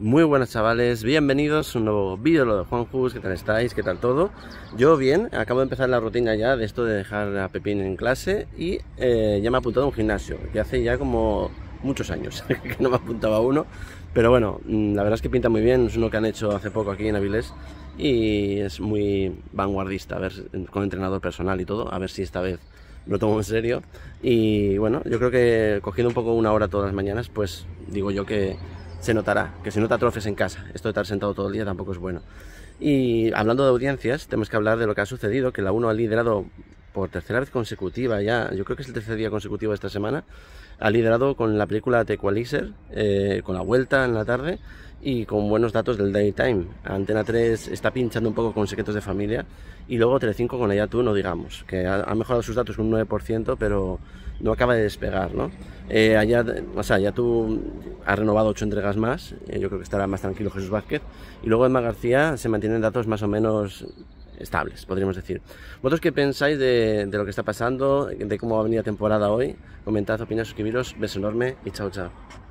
Muy buenas chavales, bienvenidos a un nuevo vídeo lo de Juan Jus, ¿qué tal estáis? ¿Qué tal todo? Yo bien, acabo de empezar la rutina ya de esto de dejar a Pepín en clase y eh, ya me he apuntado a un gimnasio, que hace ya como muchos años que no me apuntaba a uno, pero bueno, mm, la verdad es que pinta muy bien, es uno que han hecho hace poco aquí en Avilés y es muy vanguardista, a ver, con entrenador personal y todo, a ver si esta vez lo tomo en serio. Y bueno, yo creo que cogiendo un poco una hora todas las mañanas, pues digo yo que se notará, que se nota atrofias en casa. Esto de estar sentado todo el día tampoco es bueno. Y hablando de audiencias, tenemos que hablar de lo que ha sucedido, que la 1 ha liderado por tercera vez consecutiva ya, yo creo que es el tercer día consecutivo de esta semana, ha liderado con la película The Equalizer, eh, con la vuelta en la tarde y con buenos datos del Daytime. Antena 3 está pinchando un poco con Secretos de Familia y luego Telecinco con Ella Tú, no digamos, que ha, mejorado sus datos un 9%, pero no acaba de despegar, ¿no? Eh, allá, o sea, ya tú has renovado ocho entregas más, eh, yo creo que estará más tranquilo Jesús Vázquez, y luego Emma García se mantienen datos más o menos estables, podríamos decir. ¿Vosotros qué pensáis de, de, lo que está pasando, de cómo va a venir la temporada hoy? Comentad, opinad, suscribiros, beso enorme y chao, chao.